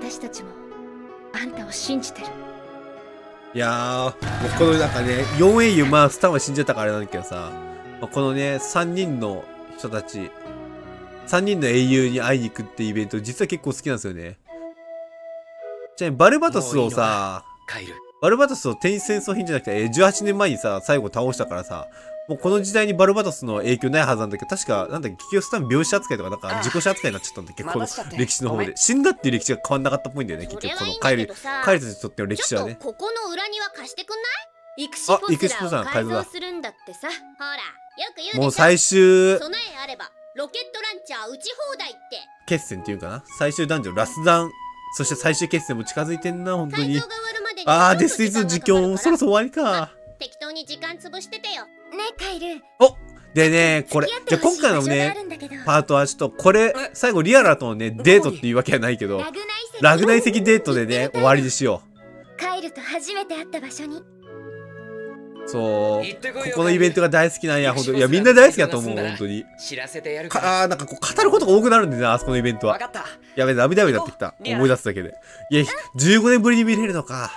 私たちもあんたを信じてる。いやー、もうこのなんかね、4英雄、まあ、スタンは死んじゃったからあれなんだけどさ、まあ、このね、3人の人たち、3人の英雄に会いに行くってイベント、実は結構好きなんですよね。じゃあ、バルバトスをさ、帰る。バルバトスを天戦争品じゃなくて、えー18年前にさ、最後倒したからさ、もうこの時代にバルバトスの影響ないはずなんだけど、確か、なんだっけ、結局スタン病死扱いとか、なんか自己死扱いになっちゃったんだっけど、この歴史の方で。死んだっていう歴史が変わんなかったっぽいんだよね、結局、このカエル、カエルたちにとっての歴史はね。ちょっとここの裏庭貸してくんない？イクシあポスイクシフォスラーを改造するんだってさ。ほらよく言うでしょ。もう最終備えあればロケットランチャー撃ち放題って。決戦っていうかな。最終ダンジョン、ラスダン、そして最終決戦も近づいてんな、本当に。あー、ちょっとデスティ2の実況、そろそろ終わりか。適当に時間潰しててよ。ねカイルおでね、これ、じゃあ今回のね、パートはちょっと、これ、最後リアラとのね、デートっていうわけはないけど、ラグナ遺跡デートでね、終わりにしよカイルと初めて会った場所にう。そう、こここのイベントが大好きなんや、本当に。いや、みんな大好きだと思う、本当に。知らせてやるかかあーなんかこう、語ることが多くなるんだよな、あそこのイベントは。やべえ、涙目になってきた。思い出すだけで。いや、15年ぶりに見れるのか。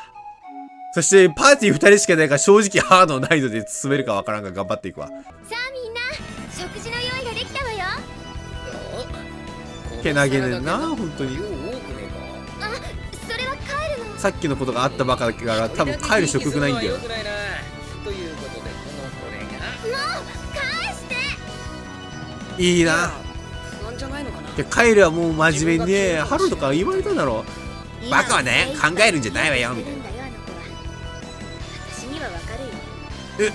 そして、パーティー2人しかいないから、正直ハードの難易度で進めるかわからんが頑張っていくわ。さあみんな食事の用意ができたわよけなげねんな、本当に。量多くねそれはカイルのさっきのことがあったばかだから、多分帰る食くないんだよということでこのこれが返していいな。不安じゃないのかなで、カエルはもう真面目にね、ハロとか言われただろう。バカはね、考えるんじゃないわよ、みたいな。え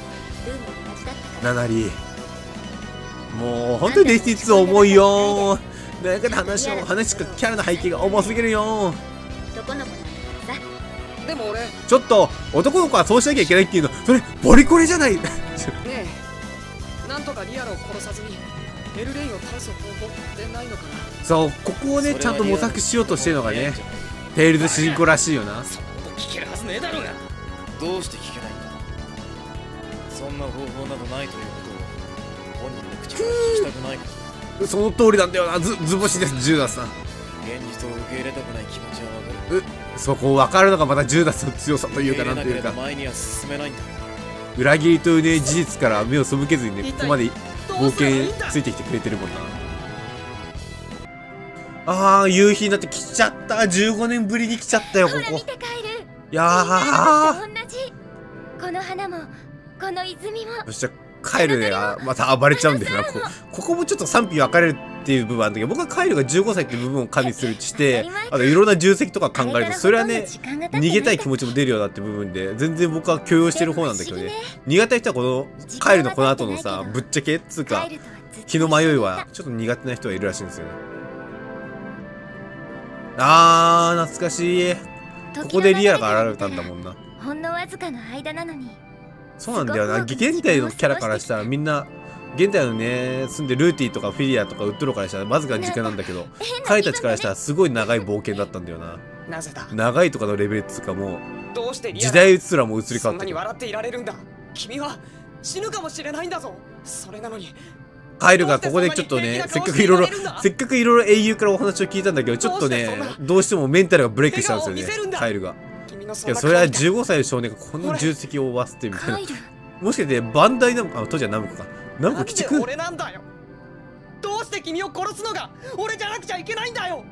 ルーもう、本当にデスティ2重いよ。なんか話を、話かキャラの背景が重すぎるよ。でも俺ねちょっと、男の子はそうしなきゃいけないっていうの、それ、ポリコレじゃない。え。なんとかリアルを殺さずにエルレインを倒す方法ってないのかな。そう、ここをね、ちゃんと模索しようとしてるのがね、テイルズ主人公らしいよな。そんな聞けるはずねえだろうが。どうして聞けないんだそんな方法などないということを本人の口から聞きたくないかその通りなんだよな、ず、図星です、ジューダスさん。現実を受け入れたくない気持ちはわかるそこを分かるのがまたジューダスの強さというか、なんというか、前には進めないんだ裏切りというね、事実から目を背けずにね、ここまで冒険ついてきてくれてるもんな。あー、夕日になって来ちゃった。15年ぶりに来ちゃったよ、ここほら見。てカイルいやー。この花もこの泉もそしてカエルがまた暴れちゃうんだよな。こここもちょっと賛否分かれるっていう部分あるんだけど、僕はカエルが15歳っていう部分を加味するして、あといろんな重責とか考えると、それはね、逃げたい気持ちも出るようだって部分で、全然僕は許容してる方なんだけどね。苦手な人はこの、カエルのこの後のさ、ぶっちゃけっつうか、気の迷いは、ちょっと苦手な人はいるらしいんですよね。あー、懐かしい。ここでリアが現れたんだもんな。ほんのわずかの間なのにそうなんだよな。現代のキャラからしたらみんな、現代のね、住んでルーティーとかフィリアとかウッドローからしたらわずかな時間なんだけど、彼たちからしたらすごい長い冒険だったんだよな。なぜだ？長いとかのレベルっつうかもどう時代すらも移り変そわってる。んなに笑っていられるんだ。君は死ぬかもしれないんだぞ。それなのに。カエルがここでちょっとね、せっかくいろいろ、せっかくいろいろ英雄からお話を聞いたんだけど、ちょっとねどうしてもメンタルがブレイクしたんですよね、カエルが。いや、君のそれは顔見た15歳の少年がこの重責を負わせてみたいな。もしかしてバンダイナムコ、あ、当時はナムコか。ナムコなんで鬼畜俺なんだよ。どうして君を殺すのが俺じゃなくちゃいけないんだよ。も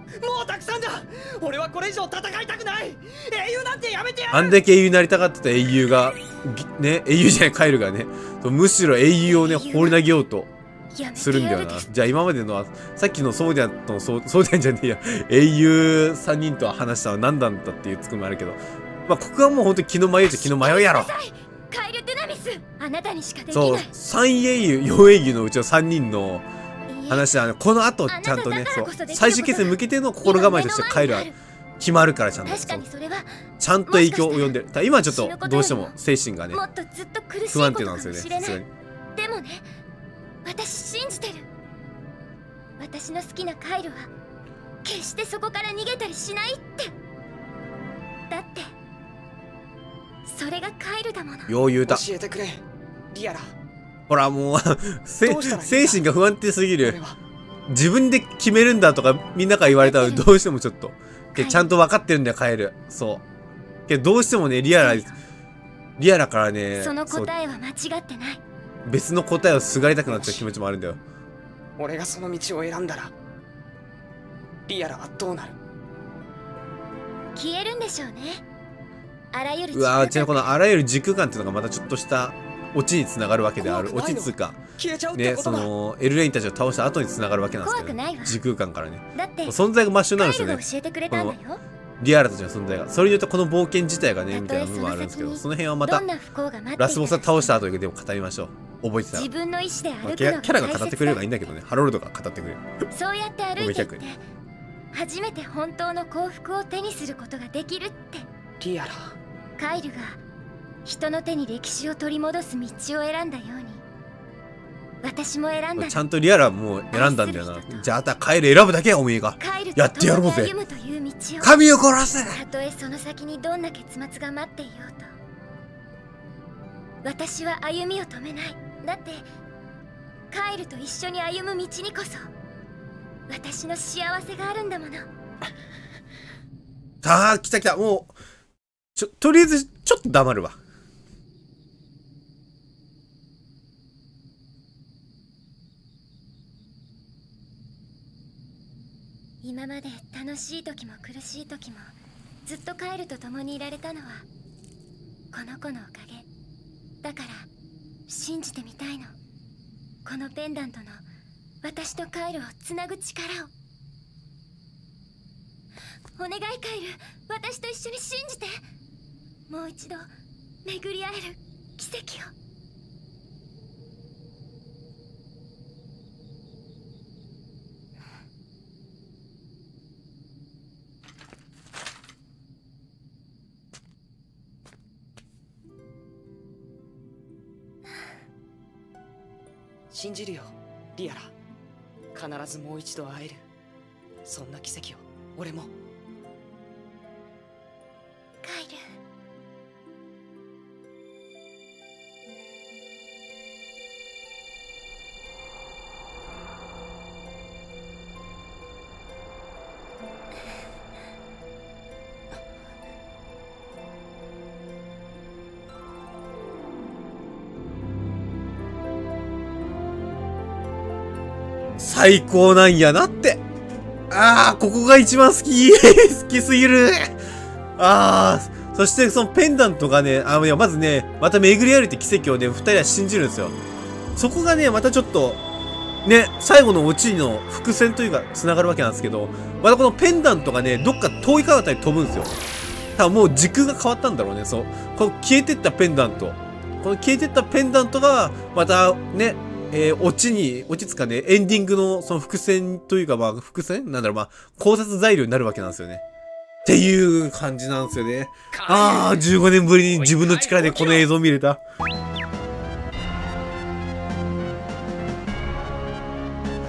うたくさんだ。俺はこれ以上戦いたくない。英雄なんてやめてやる。あんだけ英雄になりたかってた英雄が、ぎね、英雄じゃないカエルがね、そうむしろ英雄をね、放り投げようとするんだよな。じゃあ今までのは、さっきのソーディアンとのソー、ソーディアンじゃねえや、英雄3人と話したのは何なんだっていうツッコミもあるけど、まあ、ここはもう本当に気の迷いっちゃ気の迷いやろ。カイル・デュナミス。あなたにしかできそう、ない3英雄、4英雄のうちの3人の話はね、この後ちゃんとね、そう、最終決戦に向けての心構えとしてカエルは決まるからちゃんと。確かにそれは。ちゃんと影響を及んでる。ただ今はちょっとどうしても精神がね、不安定なんですよね、しれない。さすがに。でもね私信じてる。私の好きなカイルは決してそこから逃げたりしないって。だってそれがカイルだもの。よう言うた。教えてくれリアラ。ほらもう精神が不安定すぎる。自分で決めるんだとかみんなから言われたらどうしてもちょっと。ってちゃんと分かってるんだよカエル。そう。けどどうしてもねリアラリアラからねその答えは間違ってない。別の答えをすがりたくなっちゃう気持ちもあるんだよ。俺がその道を選んだらリアラはどうなる？消えるんでしょうねあらゆるうわーちなこののあらゆる時空間っていうのがまたちょっとしたオチにつながるわけである。オチっつうか。ねそのエルレインたちを倒した後につながるわけなんですけど、時空間からね。だって存在が抹消になるんですよね。カイルが教えてくれたんだよ。リアラたちの存在が。それによってこの冒険自体がねみたいな部分もあるんですけどその辺はまたラスボスを倒した後にでも語りましょう。覚えてたらまあ、のキャラが語ってくれればいいんだだけどね。ハロルドが語ってくれる。そうやって歩いて初めて本当の幸福を手にすることができるって。リアラカイルが人の手に歴史を取り戻す道を選んだように。私も選んだちゃんとリアラもう選んだんだよな。じゃああとはカエル選ぶだけやおめえが。カイルやってやろうぜ。神を殺せ。たとえその先にどんな結末が待っていようと。私は歩みを止めない。だってカイルと一緒に歩む道にこそ。私の幸せがあるんだもの。ああ来た来た。もうちょとりあえずちょっと黙るわ。今まで楽しい時も苦しい時もずっとカイルと共にいられたのはこの子のおかげ。だから信じてみたいの。このペンダントの私とカイルをつなぐ力を。お願いカイル私と一緒に信じて。もう一度巡り会える奇跡を。信じるよリアラ。必ずもう一度会える。そんな奇跡を俺も。最高なんやなって。ああここが一番好き。好きすぎる。ああそしてそのペンダントがねあいやまずねまた巡り合えるって奇跡をね二人は信じるんですよ。そこがねまたちょっとね最後のオチの伏線というか繋がるわけなんですけどまたこのペンダントがねどっか遠い方に飛ぶんですよ。多分もう時空が変わったんだろうねそう。この消えてったペンダント。この消えてったペンダントがまたねえー、オチに、オチつかね、エンディングのその伏線というか、まあ、伏線？なんだろう、まあ、考察材料になるわけなんですよね。っていう感じなんですよね。ああ、15年ぶりに自分の力でこの映像を見れた。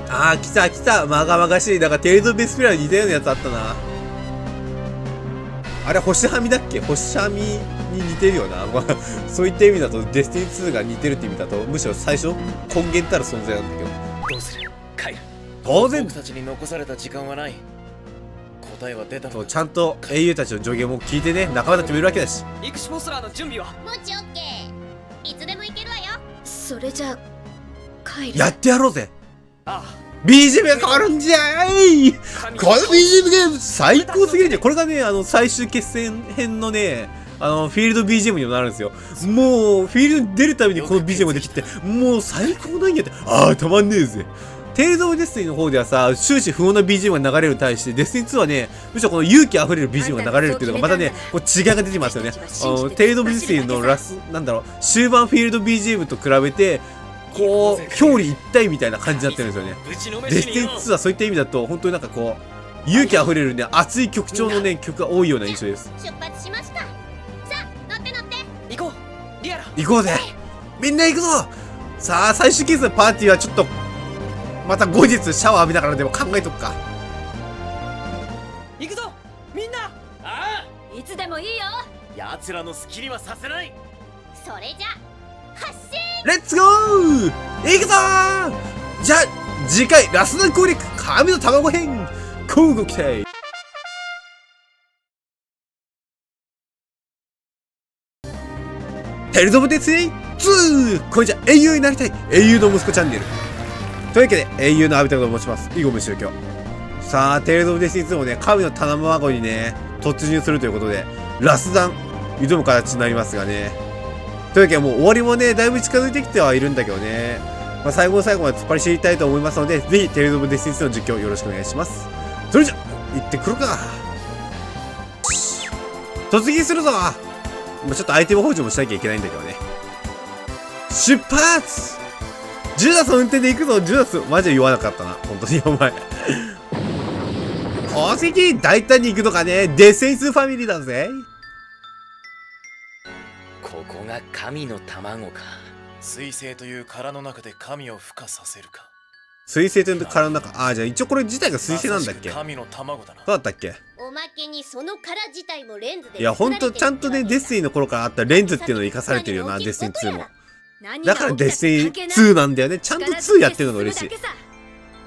ああ、来た来た。まがまがしい。なんか、テイルズ・ベスピラに似たようなやつあったな。あれ、星はみだっけ？星はみに似てるよな。まあ、そういった意味だと、デスティニー2が似てるって意味だと、むしろ最初、根源たる存在なんだけど。どうする？カイル当然。僕たちに残された時間はない。答えは出たのそうちゃんと英雄たちの助言も聞いてね、仲間たちもいるわけだし。イクシュポスラーの準備は？もちオッケー。いつでも行けるわよ。それじゃあカイルやってやろうぜ。あ !BGM が変わるんじゃいこの BGM ゲーム最高すぎるねこれがね、あの、最終決戦編のね、あの、フィールド BGM にもなるんですよ。もう、フィールドに出るたびにこの BGM ができて、もう最高なんやって、ああ、たまんねえぜ。テイルズ・オブ・デスティの方ではさ、終始不穏な BGM が流れるに対して、デスティニー2はね、むしろこの勇気あふれる BGM が流れるっていうのがまたね、こう違いが出てますよね。あの、テイルズ・オブ・デスティのラス、なんだろう、終盤フィールド BGM と比べて、こう、表裏一体みたいな感じになってるんですよね。うちのデスティニー2はそういった意味だと、本当になんかこう、勇気あふれるね、熱い曲調のね、曲が多いような印象です。出発しました。さあ乗って乗って。行こう。リアラ。行こうぜ。みんな行くぞ。さあ、最終決戦のパーティーはちょっと、また後日シャワー浴びながらでも考えとくか。行くぞ。みんな。あいつでもいいよ。あ奴らの好きにはさせない。それじゃレッツゴーいくぞじゃ、次回、ラスナ攻略、神の卵編こ交互期待。テルドブ鉄イツーこれじゃ英雄になりたい英雄の息子チャンネル。というわけで、英雄のアビタルと申します。囲碁無宗教。さあ、テルドブデスいつもね、神の卵まにね、突入するということで、ラスダン、挑む形になりますがね、というわけで、もう終わりもね、だいぶ近づいてきてはいるんだけどね。まあ、最後の最後まで突っ張り知りたいと思いますので、ぜひ、テイルズ・オブ・デスティニー2の実況よろしくお願いします。それじゃ、行ってくるか。突撃するぞまあ、ちょっとアイテム補充もしなきゃいけないんだけどね。出発ジュダスの運転で行くぞジュダスマジで言わなかったな。本当にお前。宝石大胆に行くのかねデセイスファミリーだぜが神の卵か彗星という殻の中で神を孵化させるか彗星という殻の中。ああ、じゃあ一応これ自体が彗星なんだっけ？神の卵だなだったっけ？おまけにその殻自体もレンズでいや、ほんとちゃんとね、デスティの頃からあったレンズっていうのを生かされてるよな、デスティニー2も。だからデスティニー2なんだよね。ちゃんと2やってるのが嬉しい。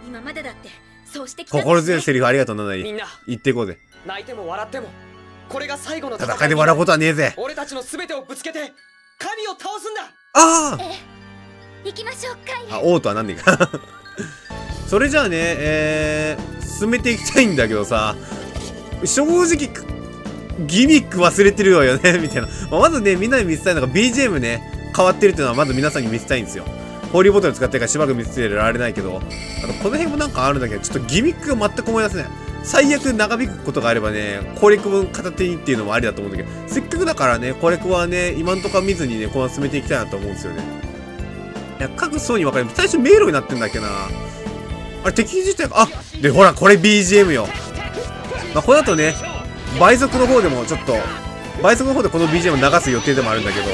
今までだってそうして心強いセリフありがとう、ナナリ。みんな言っていこうぜ。泣いても笑ってもこれが最後の戦いで笑うことはねえぜ。俺たちの全てをぶつけて神を倒すんだあ行きましょうああ、王とはなんでか。それじゃあね、えー、進めていきたいんだけどさ、正直、ギミック忘れてるわよね、みたいな。まあ、まずね、みんなに見せたいのが BGM ね、変わってるっていうのはまず皆さんに見せたいんですよ。ホーリーボトル使ってるからしばらく見せてられないけど、あのこの辺もなんかあるんだけど、ちょっとギミックが全く思い出せない。最悪長引くことがあればね、攻略本片手にっていうのもありだと思うんだけど、せっかくだからね、攻略はね、今んとこは見ずにね、この進めていきたいなと思うんですよね。いや、各層に分かれる。最初迷路になってんだっけな。あれ、敵自体が、あで、ほら、これ BGM よ。まあ、この後ね、倍速の方でもちょっと、倍速の方でこの BGM 流す予定でもあるんだけど、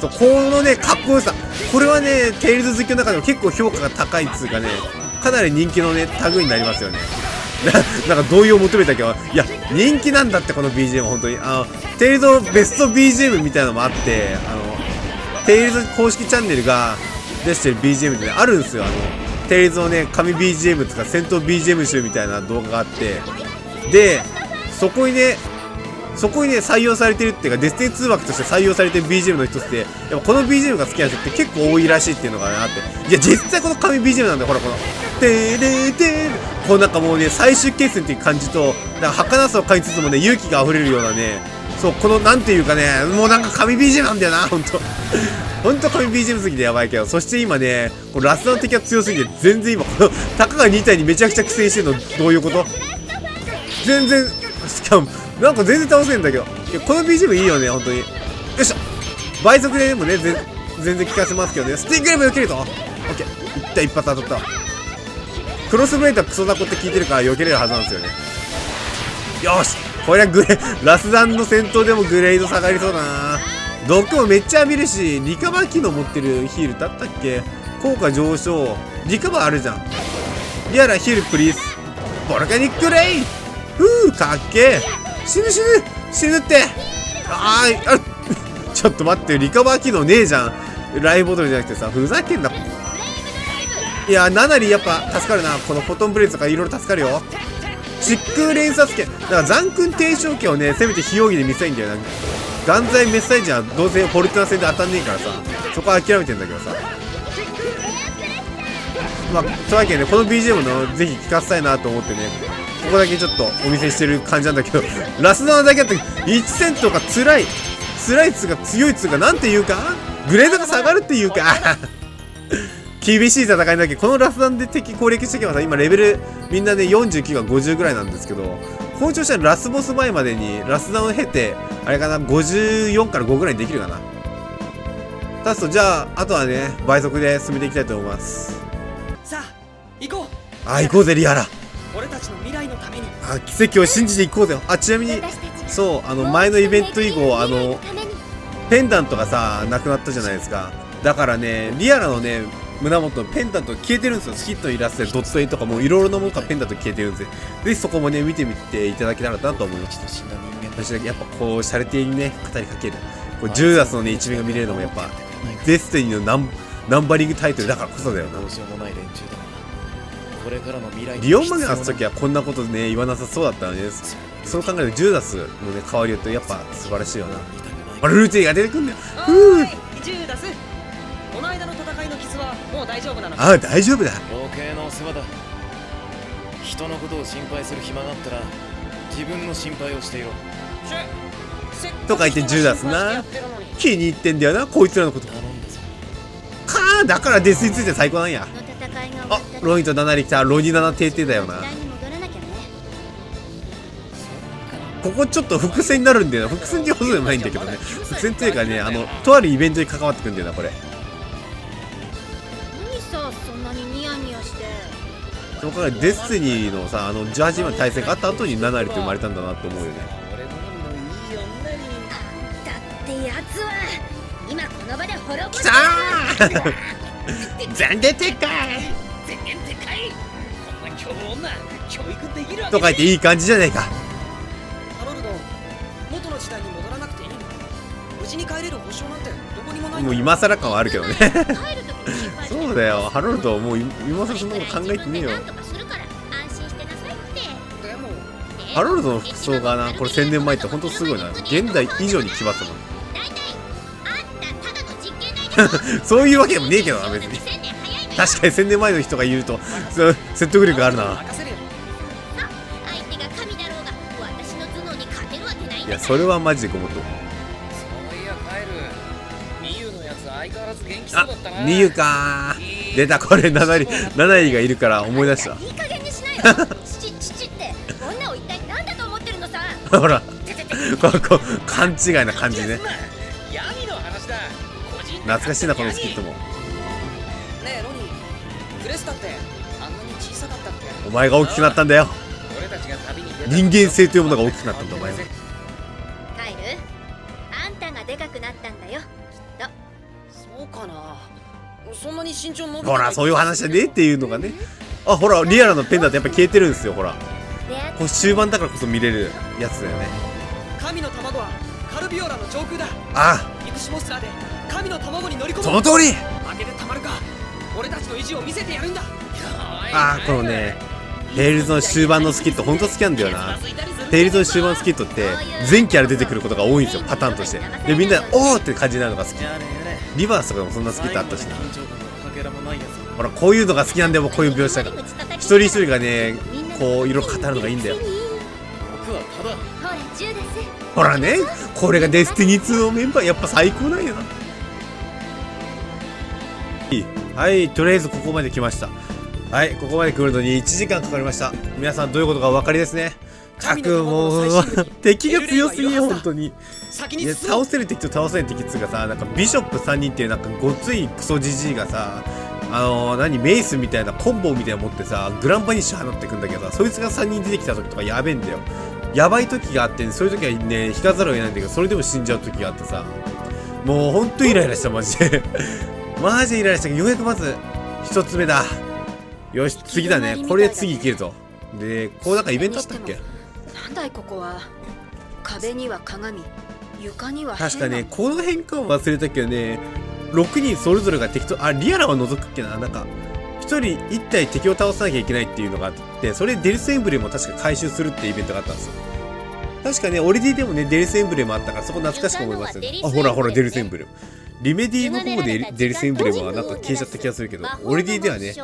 そうこのね、かっこよさ。これはね、テイルズ好きの中でも結構評価が高いっつうかね、かなり人気のね、類になりますよね。な なんか同意を求めたけど、いや、人気なんだって、この BGM、本当に。あの、テイルズのベスト BGM みたいなのもあって、あの、テイルズ公式チャンネルが出してる BGM ってね、あるんですよ。あの、テイルズのね、神 BGM とか戦闘 BGM 集みたいな動画があって、で、そこにね、そこにね、採用されてるっていうか、デスティニー2枠として採用されてる BGM の一つで、やっぱこの BGM が好きな人って結構多いらしいっていうのがねあって、いや、実際この神 BGM なんだよ、ほら、この、てれてれこうなんかもうね、最終決戦っていう感じと、なんか儚さを感じつつもね、勇気が溢れるようなね、そう、この、なんていうかね、もうなんか神 BGM なんだよな、ほんと。ほんと神 BGM すぎてやばいけど、そして今ね、このラスダの敵が強すぎて、全然今、この、たかが2体にめちゃくちゃ苦戦してるの、どういうこと？全然、しかも、なんか全然倒せんだけど。この BGM いいよね、本当に。よいしょ倍速ででもね、全然聞かせますけどね。スティングレム避けるとオッケー。いった一発当たった。クロスブレードはクソダコって聞いてるから避けれるはずなんですよね。よしこれはグレ、ラスダンの戦闘でもグレード下がりそうだな毒もめっちゃ浴びるし、リカバー機能持ってるヒールだったっけ？効果上昇。リカバーあるじゃん。リアラヒールプリース。ボルカニックレイふうかっけー死ぬ死ぬ死ぬって。あーあちょっと待ってリカバー機能ねえじゃん。ライブボトルじゃなくてさふざけんな。いやナナリやっぱ助かるな。このフォトンブレイズとかいろいろ助かるよ。疾空連殺剣だから残君提唱剣をねせめて非容疑で見せたいんだよ。な眼罪滅災時はどうせフォルトナ戦で当たんねえからさ。そこは諦めてんだけどさ。まあ、というわけでね、この BGM のぜひ聴かせたいなと思ってね、ここだけちょっとお見せしてる感じなんだけど、ラスダーだけだって1戦とか辛い、辛いっつうか強いっつうか、なんていうか、グレードが下がるっていうか、厳しい戦いだけど、このラスダンで敵攻撃していけばさ、今レベルみんなね49が50ぐらいなんですけど、校長したらラスボス前までにラスダンを経て、あれかな、54から5ぐらいにできるかな。タスと、じゃあ、あとはね、倍速で進めていきたいと思います。さあ行こうあ、行こうぜ、リアラ。ちの未来のためにあ、奇跡を信じていこうぜ。あ、ちなみに、そう、あの、前のイベント以後、あの、ペンダントがさ、なくなったじゃないですか。だからね、リアラのね、胸元のペンダントが消えてるんですよ。スキットのイラストでドット絵とかもいろいろなものがペンダント消えてるんですよ。ぜひそこもね、見てみていただけたらなと思います。私だけやっぱこう、シャレテにね、語りかける。こうジューダスのね、一面が見れるのもやっぱ、デスティニーのナンナンバリングタイトルだからこそだよなど。うしようもない連中だリオンマグナスの時ははこんなことね、言わなさそうだったのにね。そう考えるとジューダスのね、変わりとやっぱ素晴らしいよな。ほらルーティンが出てくんだよ。おーい。ジューダスこの間の戦いの傷はもう大丈夫なのか？ああ大丈夫だ。余計なお世話だ。人のことを心配する暇があったら自分の心配をしていろ。せっかくとか言ってジューダスな。気に入ってんだよなこいつらのこと。かーだからデスについて最高なんやあロニとナナリ来たロニナナテーテーだよな。ここちょっと伏線になるんだよな。伏線ってほどでもないんだけどね。伏線っていうかねあのとあるイベントに関わってくんだよなこれ。何さそんなにニヤニヤして。そこからデスティニーのさあの18人の対戦があった後にナナリって生まれたんだなって思うよね。ってやつは今この場で滅ぼしきたー！全然でかい全然でかいこんな凶女教育できるわけとか言っていい感じじゃねえか。ハロルド元の時代に戻らなくていいの無事に帰れる保証なんてどこにもないもう今更感はあるけどね。そうだよ。ハロルドもう今更そんなこと考えてねえよ。自分で何とかするから安心してなさいって。でもハロルドの服装がなこれ1000年前ってほんとすごいな。現代以上に奇抜だもん。大体あんたただの実験台でしょそういうわけでもねえけどな別に確かに1000年前の人が言うとそう説得力があるな。任せるよ相手が神だろうが私の頭脳に勝てるわけないやそれはマジでごもっと。そういや帰るミユのやつ相変わらず元気そあうだったな。ミユか。ー出たこれナナリナナリがいるから思い出した。いい加減にしなよ父父って女を一体何だと思ってるのさ。ほら。ここ勘違いな感じね。闇の話だ。個人懐かしいなこのスキットも前が大きくなったんだよ。人間性というものが大きくなったんだお前は。カイルあんたがでかくなったんだよきっと。そうかな。そんなに身長伸びほらそういう話じゃねえっていうのがね。あほらリアルのペンダントやっぱ消えてるんですよほら。これ終盤だからこそ見れるやつだよね。神の卵はカルビオラの上空だ。あ。イクシモスラーで神の卵に乗り込むその通り。負けてたまるか。俺たちの意地を見せてやるんだ。あーこのねテイルズの終盤のスキットほんと好きなんだよな。テイルズの終盤スキットって全キャラ出てくることが多いんですよパターンとして。でみんなおーって感じになるのが好き。リバースとかでもそんなスキットあったしな。ほらこういうのが好きなんだよこういう描写が。一人一人がねこう色々語るのがいいんだよ。ほらねこれがデスティニー2のメンバーやっぱ最高なんやな。はいとりあえずここまで来ました。はいここまで来るのに1時間かかりました。皆さんどういうことかお分かりですね。たくもう敵が強すぎよ本当に。いや倒せる敵と倒せない敵っつうかさなんかビショップ3人っていうなんかごついクソじじいがさあのー、何メイスみたいなコンボみたいなの持ってさグランバニッシュ放ってくんだけどさそいつが3人出てきた時とかやべえんだよ。やばい時があってそういう時はね引かざるを得ないんだけどそれでも死んじゃう時があってさ。もうほんとイライラしたマジで。マジでイライラしたけどようやくまず一つ目だよし次だね。これで次いけるぞ。でこうなんかイベントあったっけ？なんだいここは。壁には鏡。床には確かねこの変化を忘れたけどね。6人それぞれが敵とあリアラは除くっけな。なんか1人1体敵を倒さなきゃいけないっていうのがあってそれでデルスエンブレムを確か回収するってイベントがあったんですよ。確かねオリディでもねデルスエンブレムあったからそこ懐かしく思いますよね。あほらほらデルスエンブレム。リメディの方でデルスエンブレムはなんか消えちゃった気がするけどオリディではね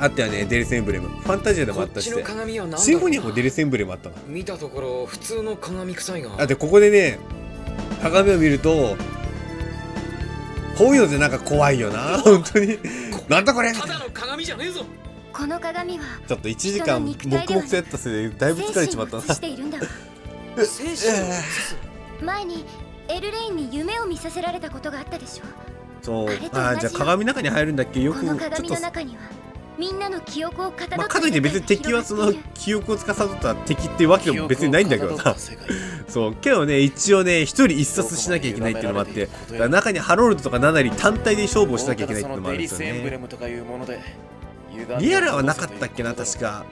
あったよねデルスエンブレム。ファンタジアでもあったし。こっちの鏡は何だろうシンフォニアもデルスエンブレムあったな見たところ普通の鏡臭いが。あでここでね鏡を見るとこういうのでなんか怖いよな。本当に。なんだこれ。ちただの鏡じゃねえぞ。この鏡はょっと1時間黙々とやったせいでだいぶ疲れちまったな。前にエルレインに夢を見させられたことがあったでしょ。そう。ああーじゃあ鏡の中に入るんだっけ？よくちょっ鏡との中にはみんなの記憶をかたどまあ、ったかといって別に敵はその記憶を司った敵っていうわけでも別にないんだけどさそう けどね一応ね一人一冊しなきゃいけないっていうのもあってだから中にハロルドとかナナリ単体で勝負をしなきゃいけないっていうのもあるんですよデリスエンブレねムとかいうものでリアルはなかったっけな確か。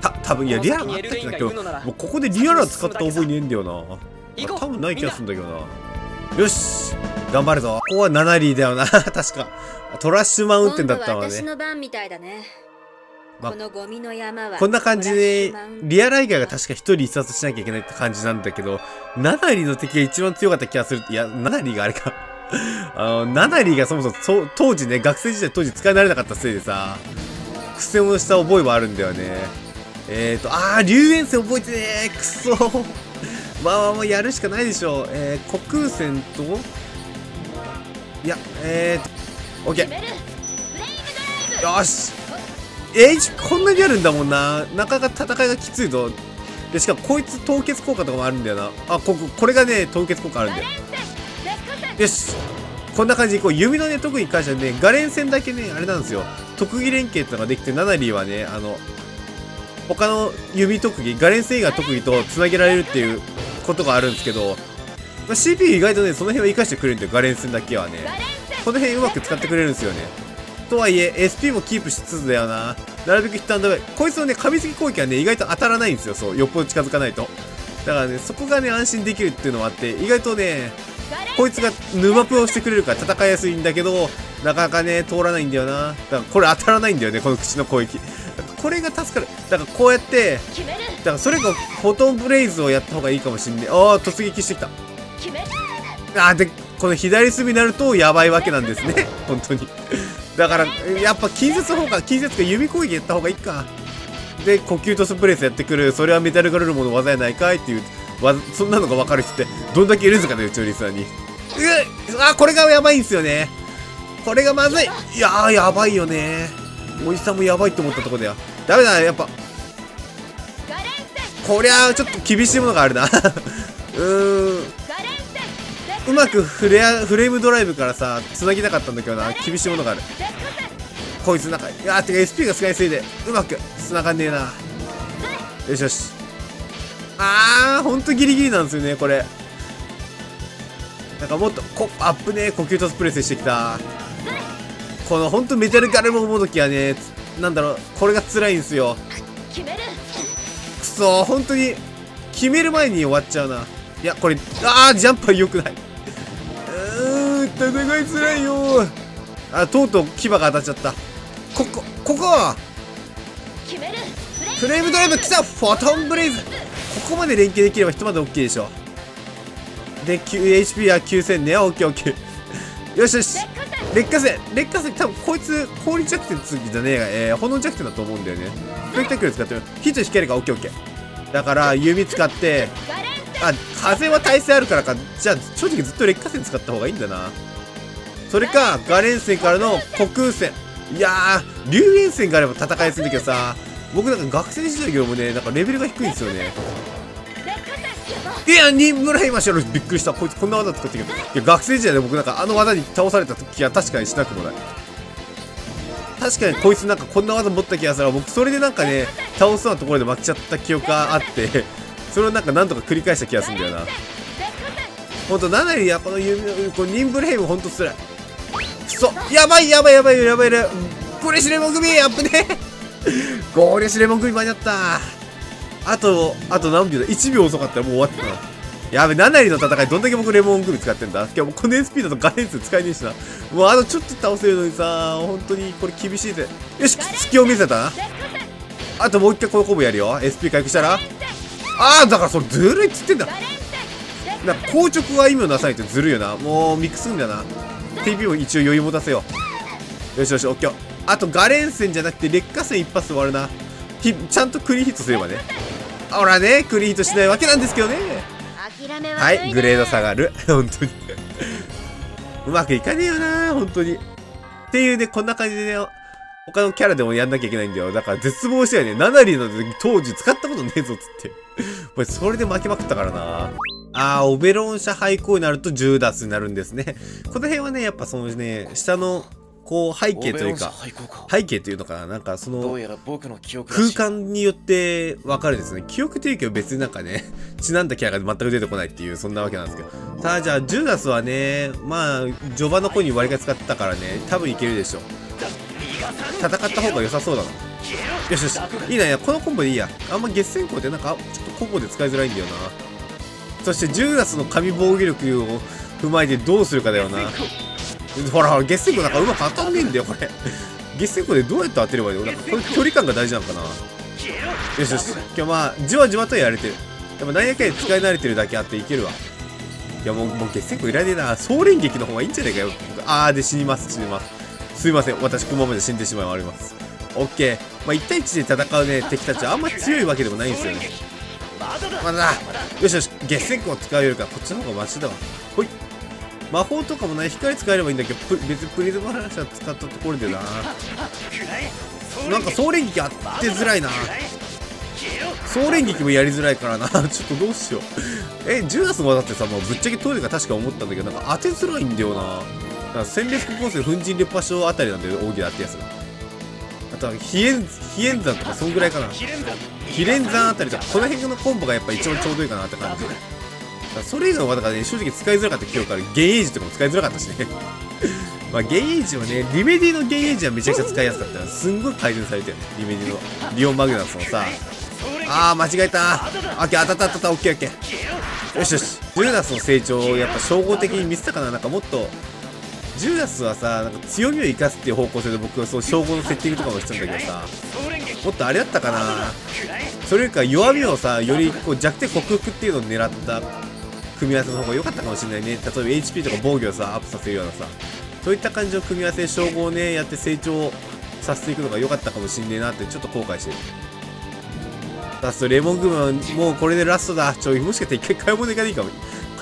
た多分いやリアルはあったっけな今日もうここでリアルは使った覚えねえんだよな。多分ない気がするんだけどな。よし頑張るぞ。ここはナナリーだよな。確か。トラッシュマウンテンだったわね。の番みたいだね。まあこのゴミの山はこんな感じでリアライガーが確か一人一冊しなきゃいけないって感じなんだけどナナリの敵が一番強かった気がする。いやナナリがあれか。あのナナリがそもそも当時ね学生時代当時使い慣れなかったせいでさ苦戦をした覚えはあるんだよね。えーとあー龍炎戦覚えてねー。くそー。まあまあまあやるしかないでしょう。えー、虚空戦といやえーとオッケー。よし。H こんなにあるんだもんな。なかなか戦いがきついとでしかもこいつ凍結効果とかもあるんだよな。あこここれがね凍結効果あるんだよ。よし。こんな感じでこう。弓のね特に関してはねガレン戦だけねあれなんですよ。特技連携ってのができてナナリーはねあの他の弓特技ガレン戦以外の特技とつなげられるっていうことがあるんですけど、まあ、CPU 意外とねその辺を生かしてくれるんだよガレン戦だけはね。この辺うまく使ってくれるんですよね。とはいえ SP もキープしつつだよな。なるべくヒットアンドバイこいつのね噛みつき攻撃はね意外と当たらないんですよ。そうよっぽど近づかないと。だからねそこがね安心できるっていうのもあって意外とねこいつが沼プをしてくれるから戦いやすいんだけどなかなかね通らないんだよな。だからこれ当たらないんだよねこの口の攻撃。これが助かる。だからこうやってだからそれがフォトンブレイズをやった方がいいかもしんない。ああ突撃してきたあでこの左隅になるとやばいわけなんですね。本当に。だからやっぱ近接砲火近接か指攻撃やった方がいいか。で呼吸とスプレースやってくる。それはメタルガルルモの技やないかいっていうわそんなのが分かる人ってどんだけいるんですかねうちのリスナーに。うっあこれがやばいんですよね。これがまずい。いやーやばいよね。おじさんもやばいと思ったとこだよ。ダメだやっぱ。こりゃちょっと厳しいものがあるな。うーん。うまくフレアフレームドライブからさ繋ぎたかったんだけどな。厳しいものがある。こいつなんかいやーてか SP が使いすぎでうまく繋がんねえな。よしよし。あーほんとギリギリなんですよねこれ。なんかもっとこアップね。呼吸とスプレスしてきた。このほんとメタルガルモもどきはね。なんだろうこれが辛いんですよ。くそ本当に決める前に終わっちゃうな。いやこれあージャンプは良くない。戦いづらいよ。あとうとう牙が当たっちゃった。ここここフレームドライブ来た。フォトンブレイズ。ここまで連携できればひとまで OK でしょ。で 9HP は9000ね。OKOK よしよし。劣化線劣化線多分こいつ氷弱点つじゃねえが、えー、炎弱点だと思うんだよね。スペクタクル使ってるヒット引けるか OKOK だから弓使ってあ風は耐性あるからか。じゃあ正直ずっと劣化線使った方がいいんだな。それかガレン線からの虚空線。いやー龍炎線があれば戦いやすいんだけどさ。僕なんか学生時代よりもねなんかレベルが低いんですよね。いやニンブライマシャルびっくりした。こいつこんな技使ってるけどいや学生時代で僕なんかあの技に倒された時は確かにしなくもない。確かにこいつなんかこんな技持った気がする。僕それでなんかね倒すようなところで負けちゃった記憶があって。それをなんか何とか繰り返した気がするんだよな。ほんと7リやこの弓このニンブルヘイムほんとつらい。くそ。やばいやばいやばいやばいやばい。ゴレシレモン組アップね。ゴレシレモン組間に合った。あとあと何秒だ？1秒遅かったらもう終わってたなやべ7リの戦いどんだけ僕レモン組使ってんだ。今日この SP だとガレンス使えねえしな。もうあとちょっと倒せるのにさ本当にこれ厳しいぜ。よし隙を見せたな。あともう一回このコボやるよ。SP 回復したら。ああだからそれずるいっつってんだ。なんか硬直は意味をなさないってずるいよな。もうミックスんだよな。TP も一応余裕持たせよう。よしよしオッケー。あとガレン戦じゃなくて劣化戦一発終わるな。ひちゃんとクリヒットすればね。ほらねクリヒットしないわけなんですけどね。はいグレード下がる。本当に。うまくいかねえよな本当に。っていうねこんな感じでね他のキャラでもやんなきゃいけないんだよだから絶望したよね7リの時当時使ったことねえぞっつって それで負けまくったからなあー、オベロン社廃校になると10ダスになるんですね。この辺はね、やっぱそのね、下の、こう、背景というか、背景というのかな、なんかその、空い間によって分かるんですね。記憶提供別になんかね、ちなんだキャラが全く出てこないっていう、そんなわけなんですけど。ただじゃあ、10ダスはね、まあ、序盤の子に割りが使ってたからね、多分いけるでしょう。戦った方が良さそうだな。よしよし。いいな、このコンボでいいや。あんま月戦校ってなんか、ちょっとコンボで使いづらいんだよな。そして10ダスの神防御力を踏まえてどうするかだよな。ほらほら、月戦校なんかうまく当たんねえんだよ、これ。月戦庫でどうやって当てればいいの？なんかこれ距離感が大事なのかな？よしよし今日まあじわじわとやれてるやっぱ何やかんや使い慣れてるだけあっていけるわいやもうもう月戦庫いらねえな総連撃の方がいいんじゃないかよ僕あーで死にます死にますすいません。私このままで死んでしまいあります。オッケーまあ1対1で戦うね敵たちはあんま強いわけでもないんですよね。まだよしよし月戦庫を使うよりかこっちの方がマシだわ。ほい。魔法とかもない光使えればいいんだけど別にプリズム話は使ったところでな。なんか総連撃当てづらいな。総連撃もやりづらいからな。ちょっとどうしよう。えジューダスもだってさもうぶっちゃけ当時が確か思ったんだけどなんか当てづらいんだよな。から戦列コース粉塵烈破症あたりなんだよ奥義だってやつあとは飛燕飛燕山とかそんぐらいかな。飛連山あたりとかこの辺のコンボがやっぱ一番ちょうどいいかなって感じ。それ以外はだからね正直使いづらかった。記憶ある幻影児とかも使いづらかったしね。まあ幻影児はねリメディの幻影児はめちゃくちゃ使いやすかった。すんごい改善されてるリメディの。リオンマグナスのさ。あー間違えた。オッケー当たった当たった。オッケーオッケー。よしよし。ジューダスの成長をやっぱ総合的に見せたかな。なんかもっとジューダスはさなんか強みを生かすっていう方向性で僕はそう称号のセッティングとかもしてたんだけどさもっとあれだったかな。それよりか弱みをさよりこう弱点克服っていうのを狙った組み合わせの方が良かったかもしれないね。例えば HP とか防御をさアップさせるようなさそういった感じの組み合わせで称号をねやって成長させていくのが良かったかもしんねえなってちょっと後悔してる。ラストレモングマンもうこれでラストだ。ちょもしかして一回買い物行かないかも。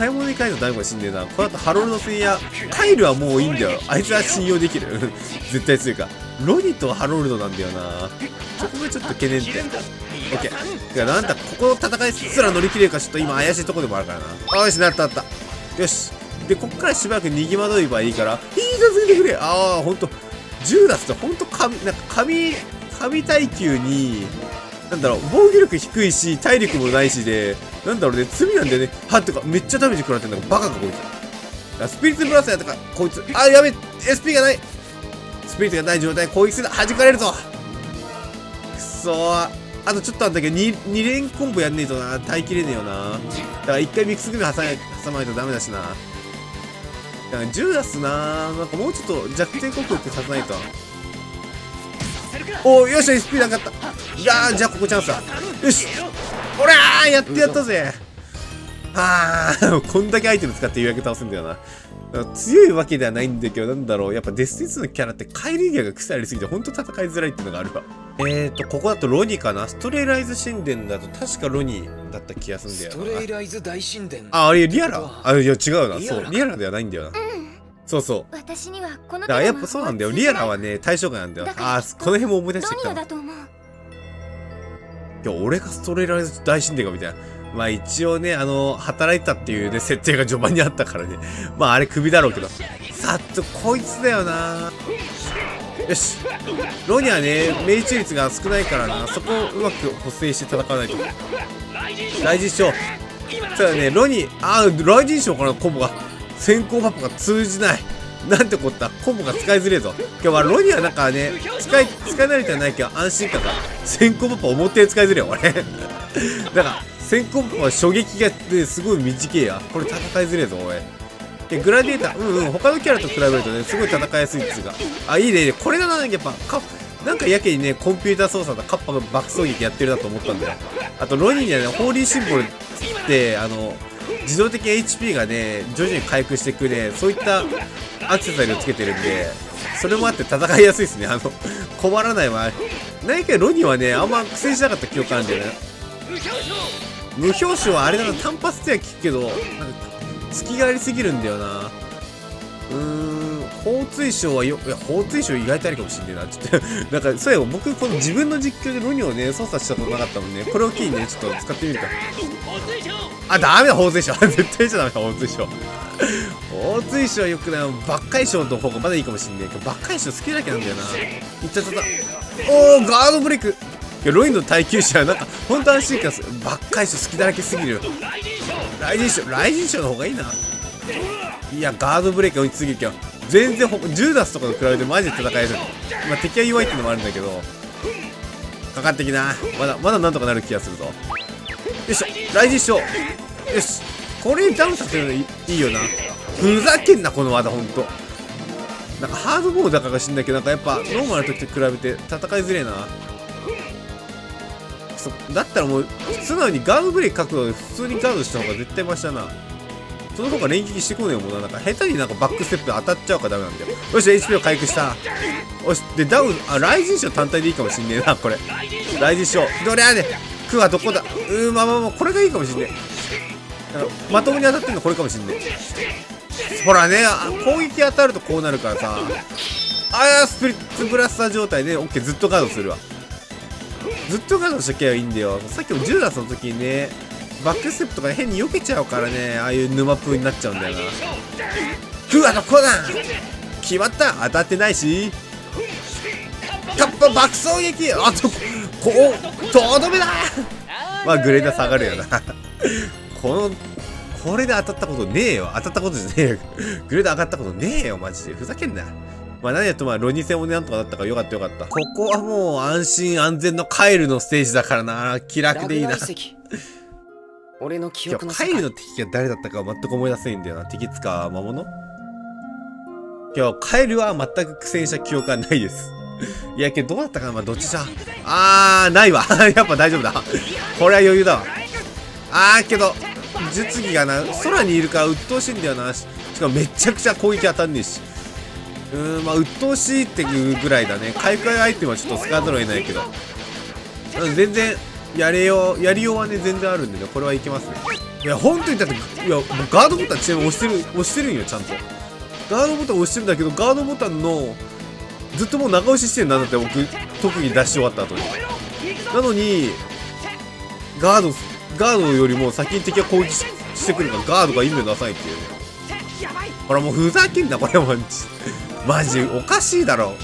買い物行かないとダメかもしんねえな。この後ハロルド戦やカイルはもういいんだよ。あいつは信用できる。絶対強いか。ロニとハロルドなんだよな。そこがちょっと懸念点。オッケー。てかなんだここの戦いすら乗り切れるかちょっと今怪しいとこでもあるからな。よしなったなった。よし。でこっからしばらく逃げ惑えばいいから。いい助けてくれ。ああほんと。ジューダスってほんと神なんか神神耐久になんだろう防御力低いし体力もないしでなんだろうね罪なんだよね。はってかめっちゃダメージ食らってんだからバカかこいつ。スピリッツブラスターやったかこいつあやべ SP がない。スピリッツがない状態攻撃する弾かれるぞ。くそー。あとちょっとあんだけど 2, 2連コンボやんねえとな。耐えきれねえよな。だから1回ミックス組挟挟まないとダメだしな。だからジューダスななんかもうちょっと弱点克服させないと。およっしゃ SP なかった。あーじゃあここチャンスだ。よし。ほらーやってやったぜ。あー こんだけアイテム使ってようやく倒すんだよな。強いわけではないんだけどなんだろう。やっぱデスティスのキャラって帰り際が癖ありすぎてほんと戦いづらいっていうのがあるわ。えーとここだとロニかな。ストレイライズ神殿だと確かロニだった気がするんだよスなトレイライズ大神殿。ああれリアラ？あいや違うな。そう。リアラではないんだよなそうそう。私にはこのだからやっぱそうなんだよ。リアラはね対象外なんだよ。ああーこの辺も思い出してきた。だと思う？いや俺がストレイラ大神殿かみたいな。まあ一応ねあの働いてたっていうね設定が序盤にあったからね。まああれ首だろうけど。さっとこいつだよな。よし。ロニはね命中率が少ないからな。そこをうまく補正して戦わないと。大事賞そうだねロニああライジン賞からのコンボが先行パパが通じない。なんてこった。コンボが使いづれえぞ。今日はロニはなんかね使い使い慣れてはないけど安心感が。先行パパ思って使いづれえよ俺。だから先行パパは衝撃がねすごい短いや。これ戦いづれえぞおい。でグラデーターうんうん。他のキャラと比べるとねすごい戦いやすいっつうかあいいねいいね。これだなんかやっぱかなんかやけにねコンピューター操作とカッパが爆走撃やってるなと思ったんだよ。あとロニーにはねホーリーシンボルってあの自動的に HP がね徐々に回復していくねそういったアクセサリーをつけてるんでそれもあって戦いやすいですね。あの困らないわ何かロニーはねあんま苦戦しなかった記憶あるんだよね。無表彰はあれだな単発では聞くけどなんか隙がありすぎるんだよな。うーん法追賞はよいや法追賞意外とありかもしんねえなちょっと。なんかそういえば僕この自分の実況でロニーをね操作したことなかったもんね。これを機にねちょっと使ってみるか。あダメだ法追賞絶対じゃダメだ法追賞法追賞はよくないばっかり賞の方がまだいいかもしんねえけどばっかり賞好きだけなんだよな。いっちゃった。おおガードブレイク。いやロインの耐久者はなんか本当安心感する。ばっかり賞好きだらけすぎるよ。ライジン賞ライジン賞の方がいいな。いやガードブレイク追い続ける全然ほジューダスとかと比べてマジで戦える。まあ敵は弱いってのもあるんだけど。かかってきな。まだまだなんとかなる気がするぞ。よいしょ。ライジン賞よし。これにダウンさせるのいいよな。ふざけんなこの技ほんと。なんかハードモードだからか知んないけどなんかやっぱノーマルの時と比べて戦いづれえな。そだったらもう素直にガードブレーキ角度で普通にガードした方が絶対マシだな。その方が連撃してこねえもんな。なんか下手になんかバックステップで当たっちゃうからダメなんだよよし HP を回復した。よし。でダウンあライジン賞単体でいいかもしんねえなこれ。ライジン賞どれやね。クはどこだ？うーまあまあまあこれがいいかもしんねまともに当たってるのこれかもしんねえ。ほらね攻撃当たるとこうなるからさ。あやスピリッツブラスター状態で OK ずっとガードするわ。ずっとガードしとけばいいんだよ。さっきも10ダスの時にねバックステップとか変に避けちゃうからねああいう沼プーになっちゃうんだよな。クワどこだ。決まった。当たってないし。カッパ爆走撃あとこうとどめだまあグレード下がるよな。このこれで当たったことねえよ。当たったことじゃねえよ。グレード上がったことねえよマジで。ふざけんな。まあ何やってもまあロニ戦もなんとかだったからよかったよかった。ここはもう安心安全のカエルのステージだからな。気楽でいいな。俺の記憶のカイルの敵が誰だったかは全く思い出せないんだよな。敵つか魔物いやカエルは全く苦戦した記憶はないです いやけどどうだったかな？まあどっちじゃ？あーないわ。やっぱ大丈夫だ。これは余裕だわ。あーけど術技がな空にいるから鬱陶しいんだよな。しかもめちゃくちゃ攻撃当たんねえし。うーんまあ鬱陶しいっていうぐらいだね。回復アイテムはちょっと使わざるを得ないけど。全然やれようやりようはね全然あるんでね。これはいけますね。いや本当にだっていやもうガードボタンちなみに押してる押してるんよちゃんと。ガードボタン押してるんだけどガードボタンのずっともう長押ししてんだだって僕特技出し終わった後に。なのにガードガードよりも先に敵が攻撃してくるからガードが意味をなさいっていう。ねほらもうふざけんなこれマジ。マジおかしいだろ。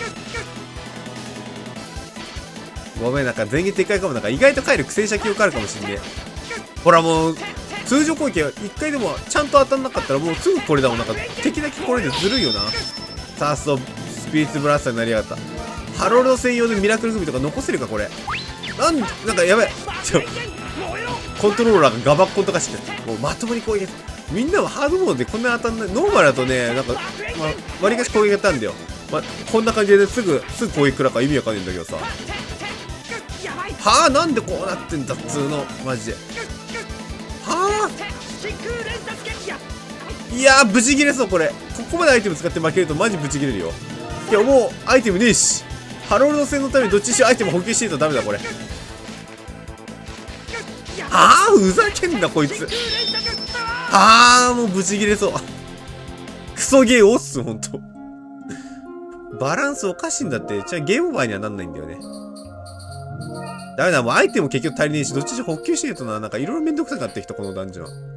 ごめんなんか前撃撤回かもなんか意外と帰る苦戦した記憶あるかもしんねえ。ほらもう通常攻撃は1回でもちゃんと当たんなかったらもうすぐこれだもん。なんか敵だけこれでずるいよな。さあそうスピリッツブラスターになりやがった。ハロルド専用でミラクル組とか残せるかこれ。なんなんかやばい。ちょコントローラーがガバッコンとかしてもうまともに攻撃。みんなはハードモードでこんな当たんない。ノーマルだとねなんか、ま、割りかし攻撃やったんだよ、まあ、こんな感じですぐすぐ攻撃食らか意味わかんないんだけどさ。はあなんでこうなってんだっつうの。マジで。はあ。いやーブチギレそうこれ。ここまでアイテム使って負けるとマジブチギレるよ。いやもうアイテムねえし。ハロルド戦のためにどっちにしろアイテム補給していとダメだこれ。ああふざけんなこいつ。ああもうブチギレそう。クソゲーオっすほんと。バランスおかしいんだって。じゃあゲームオーバーにはなんないんだよね。ダメだもうアイテム結局足りねえしどっちにしろ補給しねえとな。なんかいろいろめんどくさくなってきたこのダンジョン。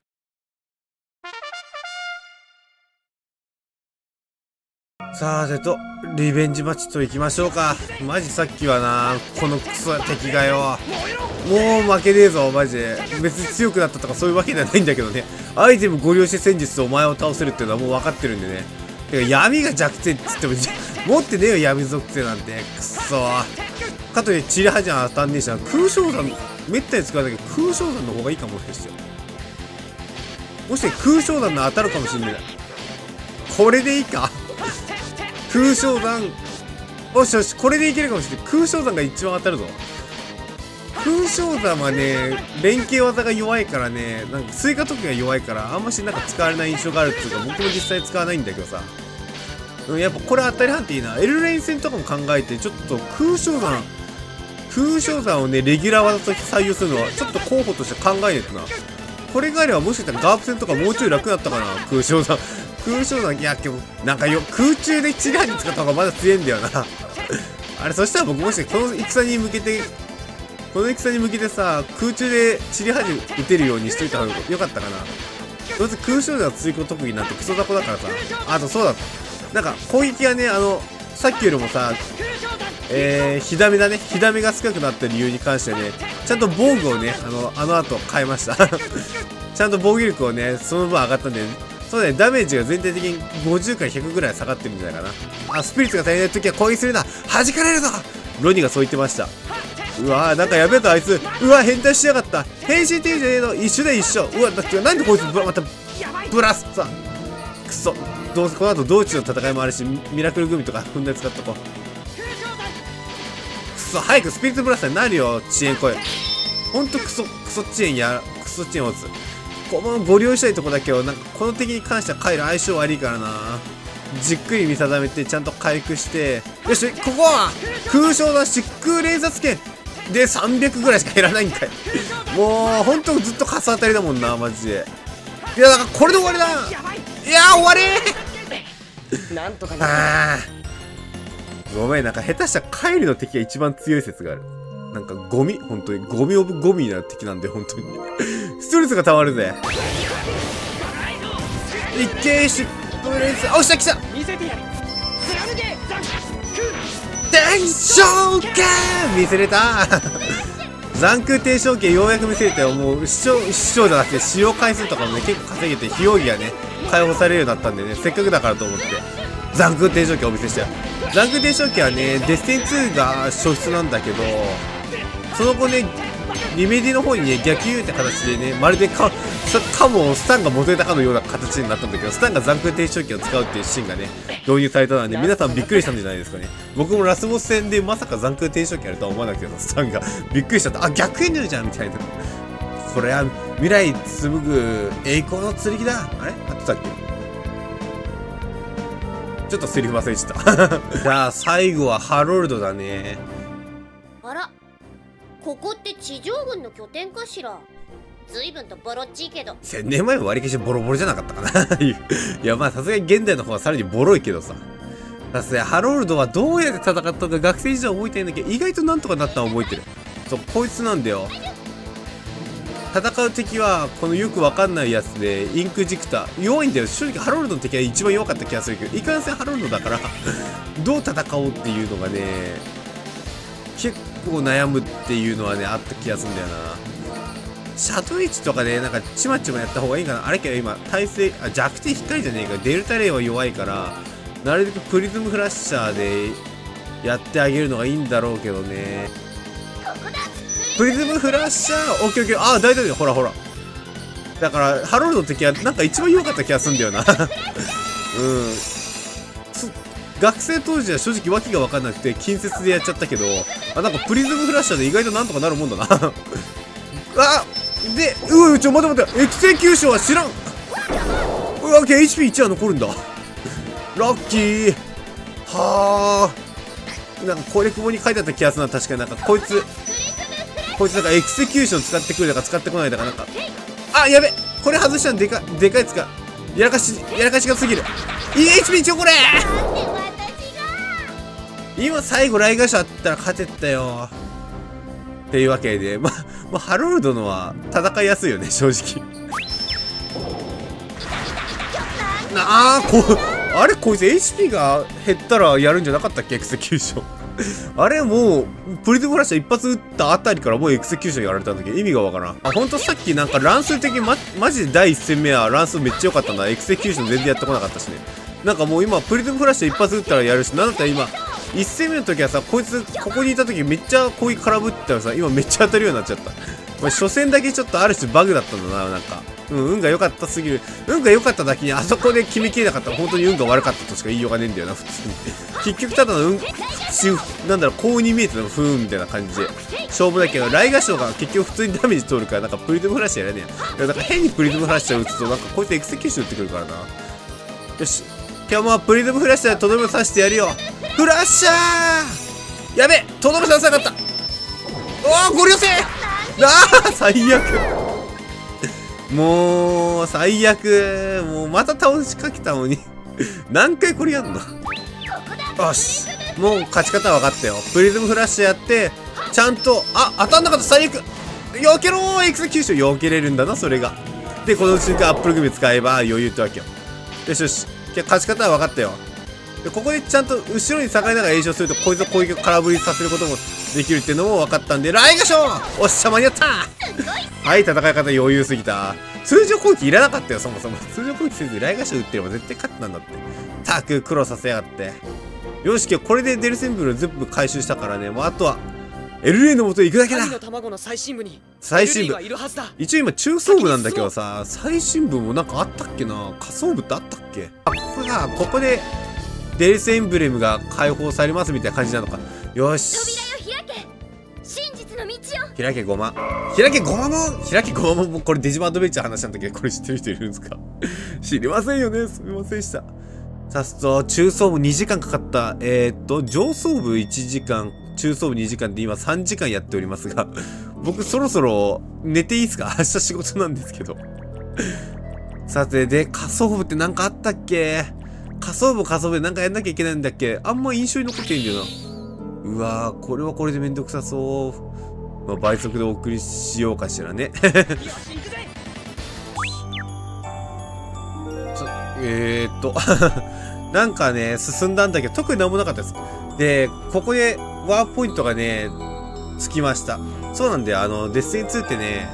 さてと、リベンジマッチと行きましょうか。マジさっきはな、このクソ敵がよ。もう負けねえぞ、マジで。別に強くなったとかそういうわけではないんだけどね。アイテムご利用して戦術でお前を倒せるっていうのはもう分かってるんでね。てか闇が弱点っつっても、持ってねえよ、闇属性なんて。くっそかといって、チリハジャン当たんねえしな。空翔山、めったに使わないけど、空翔山の方がいいかもしかして。もし空翔山の当たるかもしんない。これでいいか？空翔山よしよしこれでいけるかもしれない空翔山が一番当たるぞ。空翔山はね連携技が弱いからねなんか追加特技が弱いからあんましなんか使われない印象があるっていうか僕も実際使わないんだけどさ。やっぱこれ当たり判定いいな。エルレイン戦とかも考えてちょっと空翔山空翔山をねレギュラー技として採用するのはちょっと候補として考えねえとな。これがあればもしかしたらガープ戦とかもうちょい楽だったかな空翔山空翔山いや今日なんかよ空中でチリハジ使った方がまだ強いんだよな。あれそしたら僕もしこの戦に向けてこの戦に向けてさ空中でチリハジ打てるようにしといた方がよかったかな。どうせ空翔山追加特技なんてクソ雑魚だからさ。あとそうだなんか攻撃がねあのさっきよりもさえー、火ダメだね。火ダメが少なくなった理由に関してねちゃんと防具をねあのあの後変えました。ちゃんと防御力をねその分上がったんでそうねダメージが全体的に50から100ぐらい下がってるんじゃないかな。あスピリッツが足りない時は攻撃するな。弾かれるぞ。ロニがそう言ってました。うわーなんかやべえとあいつ。うわ変態しやがった。変身って言うじゃねえの。一緒だよ一緒。うわだってなんでこいつぶまたブラスさ。くそ。どうせこの後道中の戦いもあるしミラクルグミとかふんだり使っとこう。くそ。早くスピリットブラスターになるよ遅延来い。ほんとクソクソ遅延やクソ遅延を打つこのご利用したいとこだけどなんかこの敵に関してはカイル相性悪いからな。じっくり見定めてちゃんと回復して。よしここは空将だ疾空連殺剣で300ぐらいしか減らないんかい。もうほんとずっとカス当たりだもんなマジで。いやだからこれで終わりだ。いやー終わり。なんとかなあー。ごめんなんか下手したらカイルの敵が一番強い説があるなんかゴミ本当にゴミオブゴミな敵なんで本当に。ストレスが溜まるぜ。一見しプレスあ、おした来た。見せてやる。貫けザン天正剣見せれた。残空天正剣ようやく見せれたよ。もう視聴視聴じゃなくて使用回数とかもね結構稼げて費用費がね解放されるようになったんでねせっかくだからと思って。残空天正剣お見せして。残空天正剣はねデスティン2が初出なんだけどその後ねリメディの方にね逆輸入って形でねまるでかさかもスタンが元れたかのような形になったんだけどスタンが残空停止機を使うっていうシーンがね導入されたので皆さんびっくりしたんじゃないですかね。僕もラスボス戦でまさか残空停止機やるとは思わなくてさスタンが。びっくりしちゃった。あ逆輸入じゃんみたいな。これは未来紡ぐ栄光の剣だ。あれ？あってたっけ？ちょっとセリフ忘れちゃった。じゃあ最後はハロルドだね。あらここって地上軍の拠点かしら？随分とボロっちいけど。1000年前は割り消しボロボロじゃなかったかな。いやまあさすがに現代の方はさらにボロいけどさ。さすがハロルドはどうやって戦ったか学生時代覚えてないんだけど意外となんとかなったの覚えてる。そうこいつなんだよ。戦う敵はこのよくわかんないやつでインクジクタ弱いんだよ。正直ハロルドの敵は一番弱かった気がするけどいかんせんハロルドだからどう戦おうっていうのがね結構悩むっていうのはねあった気がするんだよな。シャドウイチとかでなんかちまちまやった方がいいかな。あれけど今耐性あ弱点光じゃねえか。デルタレイは弱いからなるべくプリズムフラッシャーでやってあげるのがいいんだろうけどね。プリズムフラッシャーオッケーオッケー。ああ大丈夫よ。ほらほら。だからハロルドの敵はなんか一番弱かった気がするんだよな。うん。学生当時は正直訳が分かんなくて近接でやっちゃったけどあなんかプリズムフラッシャーで意外となんとかなるもんだな。あでうわちょ待って待ってエクセキューションは知らん。うわ HP1 は残るんだ。ラッキー。はあ。なんか攻略本に書いてあった気がするな確かに。なんかこいつこいつなんかエクセキューション使ってくるだか使ってこないだかなんか。あやべこれ外したのでかでかいやつかやらかしやらかしがすぎる。いい HP 一応これ。今最後ライガーショあったら勝てたよ。っていうわけでままあハロルドのは戦いやすいよね正直。なあこあれこいつ HP が減ったらやるんじゃなかったっけ？エクセキューション。あれもうプリズムフラッシャー一発撃ったあたりからもうエクセキューションやられたんだけ？ど意味がわからん。あほんとさっきなんか乱数的にまマジで第一戦目は乱数めっちゃ良かったんだ。エクセキューション全然やってこなかったしね。なんかもう今プリズムフラッシャー一発撃ったらやるしなんだったら今1戦目の時はさこいつここにいた時めっちゃ攻撃空振ったらさ今めっちゃ当たるようになっちゃった。まあ初戦だけちょっとある種バグだったんだななんか。うん運が良かったすぎる。運が良かっただけにあそこで決めきれなかったら本当に運が悪かったとしか言いようがねえんだよな普通に。結局ただの運なんだろう幸運に見えてたの不運みたいな感じで。勝負だけどライガショが結局普通にダメージ通るからなんかプリズムフラッシャーやらねえや。なんか変にプリズムフラッシャー打つとなんかこいつエクセキューション打ってくるからな。よし。今日もプリズムフラッシャーでとどめを刺してやるよ。フラッシャー！やべとどめ刺さなかった。おおゴリ押せ！ああ最悪。もう最悪。もうまた倒しかけたのに。何回これやんの？よし。もう勝ち方分かったよ。プリズムフラッシュやってちゃんとあ当たんなかった。最悪。避けろー！エクセキューション。避けれるんだなそれが。でこの瞬間アップルグミ使えば余裕ってわけよ。よしよし。勝ち方は分かったよ。でここでちゃんと後ろに下がりながら炎症するとこいつの攻撃を空振りさせることもできるっていうのも分かったんでライガショー!おっしゃ間に合った!はい戦い方余裕すぎた。通常攻撃いらなかったよそもそも。通常攻撃せずにライガショー打ってれば絶対勝ったんだって。たく苦労させやがって。よし今日これでデルセンブル全部回収したからね。もうあとはエルレイの元へ行くだけだ。神の卵の最深部一応今中層部なんだけどさ最深部もなんかあったっけな？下層部ってあったっけ？あここだここでデルスエンブレムが解放されますみたいな感じなのか。よし。開け。真実の道よ。開けごま。開けごまも開けごまもこれデジモンアドベンチャー話なんだけどこれ知ってる人いるんですか？知りませんよね。すみませんでした。さすと中層部2時間かかった。えー、っと上層部1時間中層部2時間で今3時間やっておりますが 僕そろそろ寝ていいですか？明日仕事なんですけど。さてで下層部って何かあったっけ？下層部下層部で何かやんなきゃいけないんだっけ？あんま印象に残っていいんだよな。うわーこれはこれでめんどくさそう。まあ、倍速でお送りしようかしらね。えー、っとなんかね進んだんだけど特になんもなかったです。でここでワープポイントがねつきました。そうなんだよ。あのデスティニー2ってね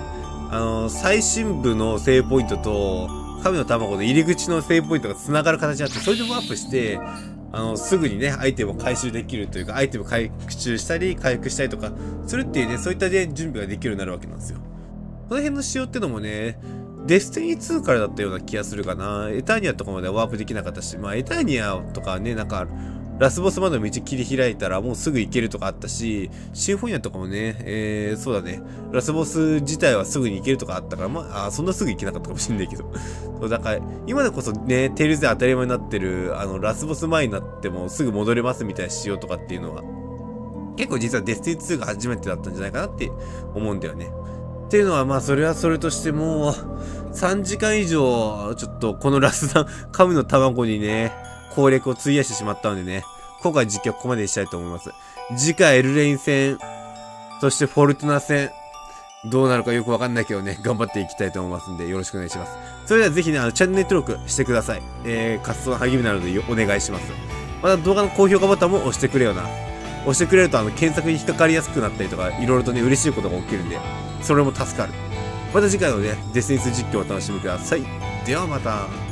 あの最深部のセーブポイントと神の卵の入り口のセーブポイントが繋がる形になってそれでワープしてあのすぐにねアイテムを回収できるというかアイテムを回収したり回復したりとかするっていうねそういったね準備ができるようになるわけなんですよ。この辺の仕様ってのもねデスティニー2からだったような気がするかな。エターニアとかまではワープできなかったし、まあエターニアとかね、なんか、ラスボスまでの道切り開いたらもうすぐ行けるとかあったし、シンフォニアとかもね、えー、そうだね、ラスボス自体はすぐに行けるとかあったから、まあ、そんなすぐ行けなかったかもしんないけど。そう、だから、今でこそね、テイルズで当たり前になってる、あの、ラスボス前になってもすぐ戻れますみたいな仕様とかっていうのは、結構実はデスティ2が初めてだったんじゃないかなって思うんだよね。っていうのはまあそれはそれとしてもう3時間以上ちょっとこのラスダン神の卵にね攻略を費やしてしまったのでね今回実況ここまでにしたいと思います次回エルレイン戦そしてフォルトナ戦どうなるかよくわかんないけどね 頑張っていきたいと思いますんでよろしくお願いしますそれではぜひねあのチャンネル登録してくださいえー、活動の励みなのでお願いしますまた動画の高評価ボタンも押してくれよな押してくれるとあの検索に引っかかりやすくなったりとかいろいろとね嬉しいことが起きるんでそれも助かる。また次回のね、デスニス実況をお楽しみください。ではまた。